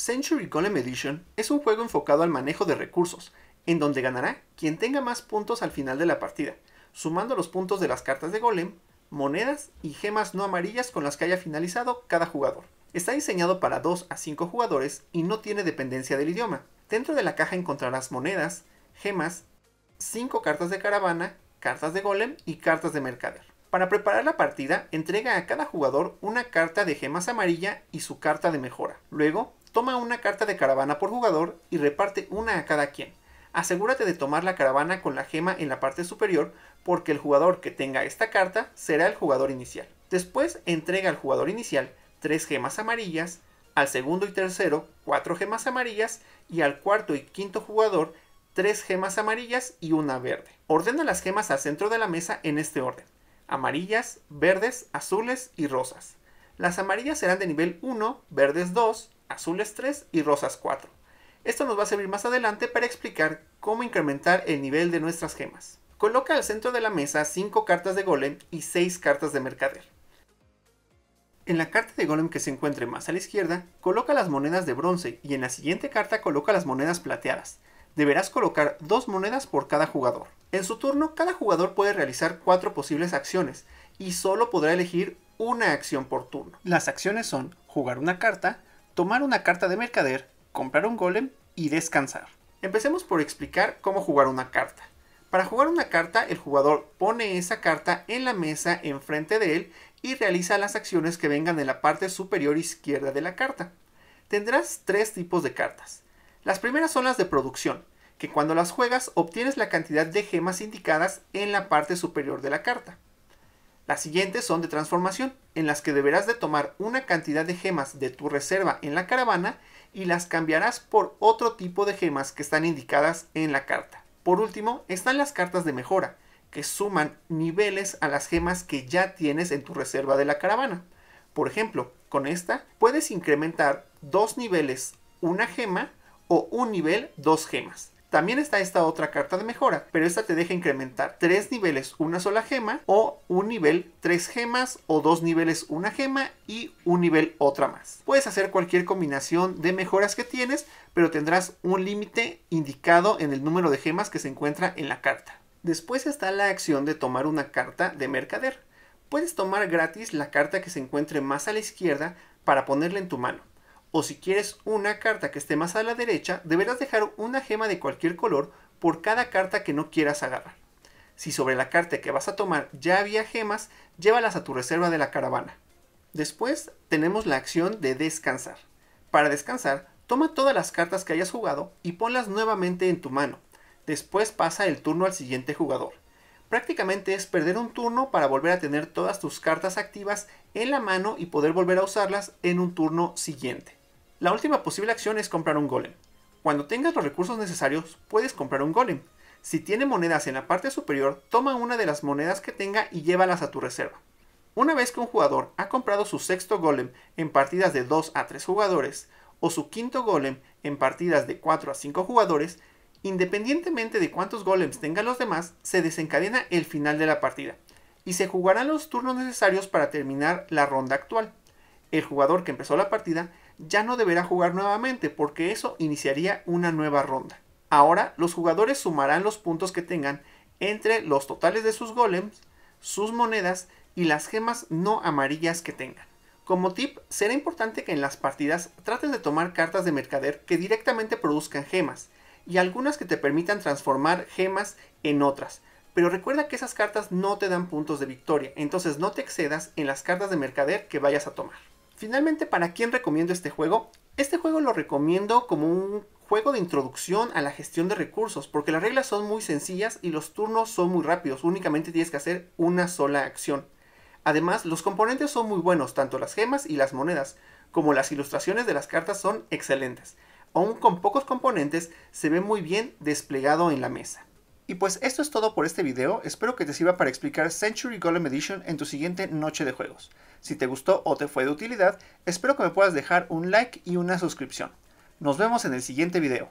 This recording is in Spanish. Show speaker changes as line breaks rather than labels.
Century Golem Edition es un juego enfocado al manejo de recursos, en donde ganará quien tenga más puntos al final de la partida, sumando los puntos de las cartas de golem, monedas y gemas no amarillas con las que haya finalizado cada jugador. Está diseñado para 2 a 5 jugadores y no tiene dependencia del idioma. Dentro de la caja encontrarás monedas, gemas, 5 cartas de caravana, cartas de golem y cartas de mercader. Para preparar la partida, entrega a cada jugador una carta de gemas amarilla y su carta de mejora. Luego, toma una carta de caravana por jugador y reparte una a cada quien. Asegúrate de tomar la caravana con la gema en la parte superior porque el jugador que tenga esta carta será el jugador inicial. Después entrega al jugador inicial tres gemas amarillas, al segundo y tercero cuatro gemas amarillas y al cuarto y quinto jugador tres gemas amarillas y una verde. Ordena las gemas al centro de la mesa en este orden amarillas, verdes, azules y rosas. Las amarillas serán de nivel 1, verdes 2, azules 3 y rosas 4. Esto nos va a servir más adelante para explicar cómo incrementar el nivel de nuestras gemas. Coloca al centro de la mesa 5 cartas de golem y 6 cartas de mercader. En la carta de golem que se encuentre más a la izquierda, coloca las monedas de bronce y en la siguiente carta coloca las monedas plateadas. Deberás colocar dos monedas por cada jugador. En su turno, cada jugador puede realizar cuatro posibles acciones y solo podrá elegir una acción por turno. Las acciones son jugar una carta, tomar una carta de mercader, comprar un golem y descansar. Empecemos por explicar cómo jugar una carta. Para jugar una carta, el jugador pone esa carta en la mesa enfrente de él y realiza las acciones que vengan en la parte superior izquierda de la carta. Tendrás tres tipos de cartas. Las primeras son las de producción, que cuando las juegas obtienes la cantidad de gemas indicadas en la parte superior de la carta. Las siguientes son de transformación, en las que deberás de tomar una cantidad de gemas de tu reserva en la caravana y las cambiarás por otro tipo de gemas que están indicadas en la carta. Por último, están las cartas de mejora, que suman niveles a las gemas que ya tienes en tu reserva de la caravana. Por ejemplo, con esta puedes incrementar dos niveles una gema o un nivel dos gemas. También está esta otra carta de mejora, pero esta te deja incrementar 3 niveles una sola gema o un nivel 3 gemas o 2 niveles una gema y un nivel otra más. Puedes hacer cualquier combinación de mejoras que tienes, pero tendrás un límite indicado en el número de gemas que se encuentra en la carta. Después está la acción de tomar una carta de mercader. Puedes tomar gratis la carta que se encuentre más a la izquierda para ponerla en tu mano o si quieres una carta que esté más a la derecha, deberás dejar una gema de cualquier color por cada carta que no quieras agarrar. Si sobre la carta que vas a tomar ya había gemas, llévalas a tu reserva de la caravana. Después tenemos la acción de descansar. Para descansar, toma todas las cartas que hayas jugado y ponlas nuevamente en tu mano. Después pasa el turno al siguiente jugador. Prácticamente es perder un turno para volver a tener todas tus cartas activas en la mano y poder volver a usarlas en un turno siguiente. La última posible acción es comprar un golem. Cuando tengas los recursos necesarios, puedes comprar un golem. Si tiene monedas en la parte superior, toma una de las monedas que tenga y llévalas a tu reserva. Una vez que un jugador ha comprado su sexto golem en partidas de 2 a 3 jugadores, o su quinto golem en partidas de 4 a 5 jugadores, independientemente de cuántos golems tengan los demás, se desencadena el final de la partida, y se jugarán los turnos necesarios para terminar la ronda actual. El jugador que empezó la partida ya no deberá jugar nuevamente porque eso iniciaría una nueva ronda. Ahora los jugadores sumarán los puntos que tengan entre los totales de sus golems, sus monedas y las gemas no amarillas que tengan. Como tip, será importante que en las partidas trates de tomar cartas de mercader que directamente produzcan gemas y algunas que te permitan transformar gemas en otras. Pero recuerda que esas cartas no te dan puntos de victoria, entonces no te excedas en las cartas de mercader que vayas a tomar. Finalmente, ¿para quién recomiendo este juego? Este juego lo recomiendo como un juego de introducción a la gestión de recursos, porque las reglas son muy sencillas y los turnos son muy rápidos, únicamente tienes que hacer una sola acción. Además, los componentes son muy buenos, tanto las gemas y las monedas, como las ilustraciones de las cartas son excelentes. Aún con pocos componentes, se ve muy bien desplegado en la mesa. Y pues esto es todo por este video, espero que te sirva para explicar Century Golem Edition en tu siguiente noche de juegos. Si te gustó o te fue de utilidad, espero que me puedas dejar un like y una suscripción. Nos vemos en el siguiente video.